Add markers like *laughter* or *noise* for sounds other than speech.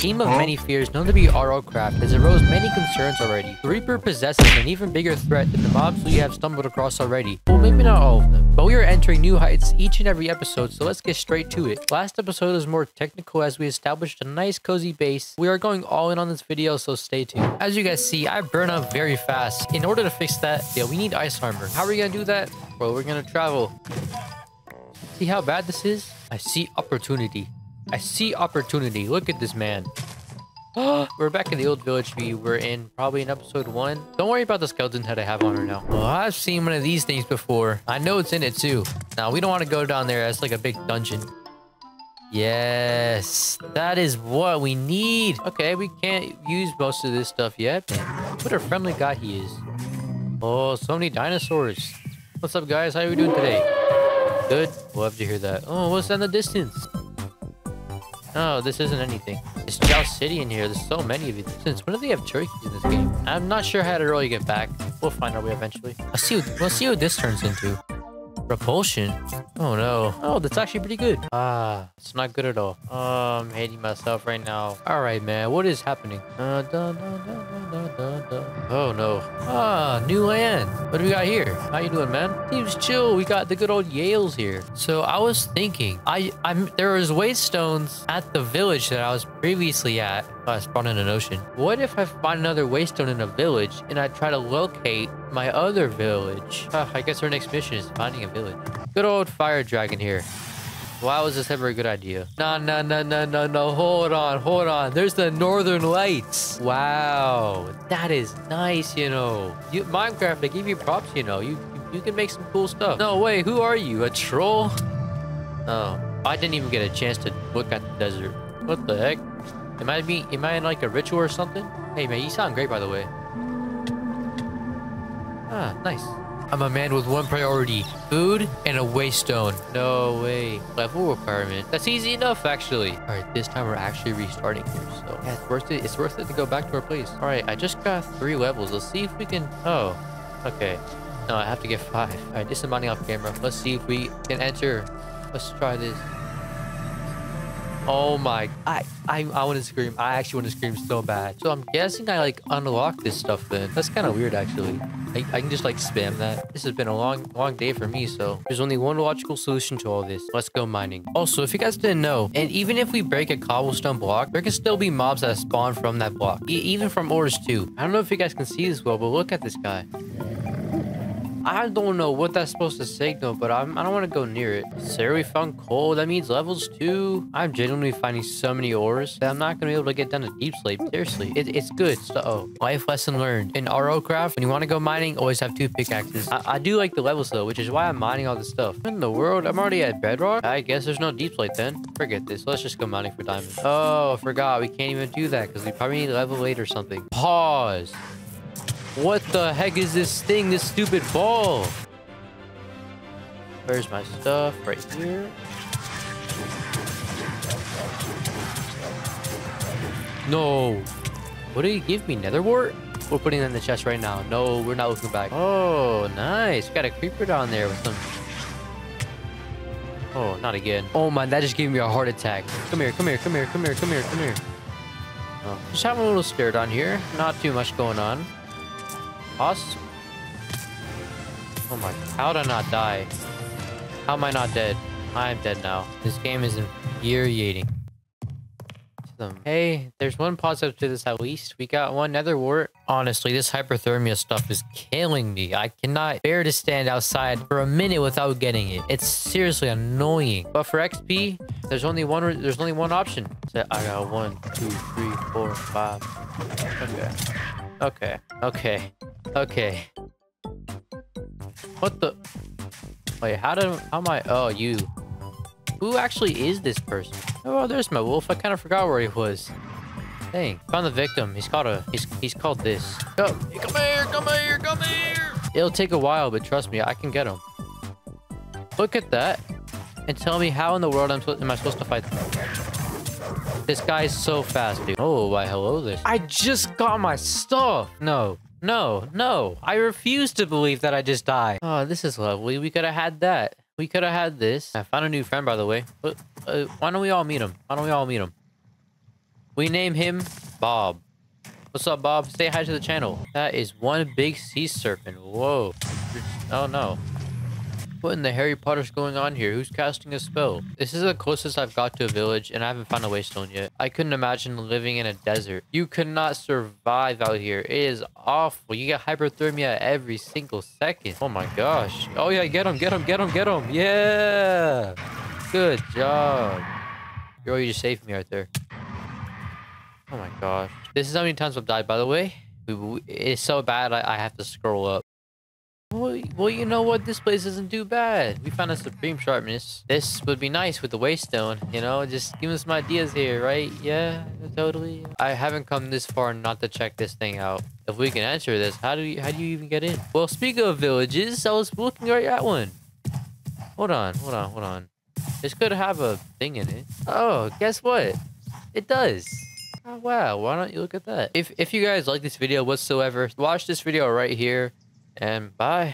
team of many fears known to be RLCraft has arose many concerns already. The Reaper possesses an even bigger threat than the mobs we have stumbled across already. Well, maybe not all of them, but we are entering new heights each and every episode, so let's get straight to it. Last episode was more technical as we established a nice cozy base. We are going all in on this video, so stay tuned. As you guys see, I burn up very fast. In order to fix that, yeah, we need ice armor. How are we gonna do that? Well, we're gonna travel. See how bad this is? I see opportunity. I see opportunity. Look at this man. *gasps* we're back in the old village we were in probably in episode one. Don't worry about the skeleton head I have on her now. Well, I've seen one of these things before. I know it's in it too. Now, we don't want to go down there. That's like a big dungeon. Yes, that is what we need. Okay, we can't use most of this stuff yet. What a friendly guy he is. Oh, so many dinosaurs. What's up, guys? How are we doing today? Good. Love to hear that. Oh, what's in the distance? Oh, this isn't anything. It's Joust City in here. There's so many of you. Since when do they have turkeys in this game? I'm not sure how to really get back. We'll find our way eventually. Let's see. What, we'll see what this turns into. Repulsion? Oh no. Oh, that's actually pretty good. Ah, it's not good at all. Oh, I'm hating myself right now. All right, man. What is happening? Uh, da, da, da, oh no. Ah, new land. What do we got here? How you doing, man? Seems chill. We got the good old Yales here. So I was thinking, I I'm there was waystones at the village that I was previously at. I spawn in an ocean. What if I find another waystone in a village and I try to locate my other village? I guess our next mission is finding a village. Good old fire dragon here. Why was this ever a good idea? No, no, no, no, no, no. Hold on, hold on. There's the northern lights. Wow. That is nice, you know. You, Minecraft, they give you props, you know. You, you can make some cool stuff. No, wait. Who are you? A troll? Oh. I didn't even get a chance to look at the desert. What the heck? Am I am I in like a ritual or something? Hey man, you sound great by the way. Ah, nice. I'm a man with one priority. Food and a waystone. No way. Level requirement. That's easy enough, actually. All right, this time we're actually restarting here. So yeah, it's worth it. It's worth it to go back to our place. All right, I just got three levels. Let's see if we can... Oh, okay. No, I have to get five. All right, disembodiing off camera. Let's see if we can enter. Let's try this. Oh my, I, I, I want to scream. I actually want to scream so bad. So I'm guessing I like unlock this stuff then. That's kind of weird actually. I, I can just like spam that. This has been a long, long day for me. So there's only one logical solution to all this. Let's go mining. Also, if you guys didn't know, and even if we break a cobblestone block, there can still be mobs that spawn from that block. E even from ores too. I don't know if you guys can see this well, but look at this guy. I don't know what that's supposed to signal, but I'm, I don't want to go near it. Sarah, we found coal. That means levels two. I'm genuinely finding so many ores that I'm not going to be able to get down to deep slate. Seriously, it, it's good. So, oh, life lesson learned. In RLCraft, when you want to go mining, always have two pickaxes. I, I do like the levels though, which is why I'm mining all this stuff. In the world, I'm already at bedrock. I guess there's no deep slate then. Forget this. Let's just go mining for diamonds. Oh, I forgot. We can't even do that because we probably need level eight or something. Pause. What the heck is this thing? This stupid ball. Where's my stuff? Right here. No. What did he give me? Nether wart? We're putting it in the chest right now. No, we're not looking back. Oh, nice. We got a creeper down there with some... Oh, not again. Oh, man, that just gave me a heart attack. Come here, come here, come here, come here, come here, come here. Oh, just having a little stare down here. Not too much going on. Oh my, how did I not die? How am I not dead? I am dead now. This game is infuriating. Hey, there's one positive to this at least. We got one nether wart. Honestly, this hyperthermia stuff is killing me. I cannot bear to stand outside for a minute without getting it. It's seriously annoying. But for XP, there's only one there's only one option. I got one, two, three, four, five. Okay. Okay. Okay. Okay. What the? Wait, how do how am I? Oh, you. Who actually is this person? Oh, there's my wolf. I kind of forgot where he was. Dang, found the victim. He's called a. He's he's called this. Oh, come here, come here, come here. It'll take a while, but trust me, I can get him. Look at that, and tell me how in the world I'm am I supposed to fight? This guy's so fast, dude. Oh, why hello this. I just got my stuff. No, no, no. I refuse to believe that I just died. Oh, this is lovely. We could have had that. We could have had this. I found a new friend, by the way. But, uh, why don't we all meet him? Why don't we all meet him? We name him Bob. What's up, Bob? Say hi to the channel. That is one big sea serpent. Whoa. Oh, no. What in the Harry Potter's going on here? Who's casting a spell? This is the closest I've got to a village, and I haven't found a waystone yet. I couldn't imagine living in a desert. You could not survive out here. It is awful. You get hyperthermia every single second. Oh my gosh. Oh yeah, get him, get him, get him, get him. Yeah. Good job. Girl, you just saved me right there. Oh my gosh. This is how many times I've died, by the way. It's so bad, I have to scroll up. Well, well, you know what? This place isn't too bad. We found a supreme sharpness. This would be nice with the waystone, you know? Just give us some ideas here, right? Yeah, totally. I haven't come this far not to check this thing out. If we can enter this, how do you how do you even get in? Well, speaking of villages, I was looking right at one. Hold on, hold on, hold on. This could have a thing in it. Oh, guess what? It does. Oh, wow. Why don't you look at that? If, if you guys like this video whatsoever, watch this video right here and bye.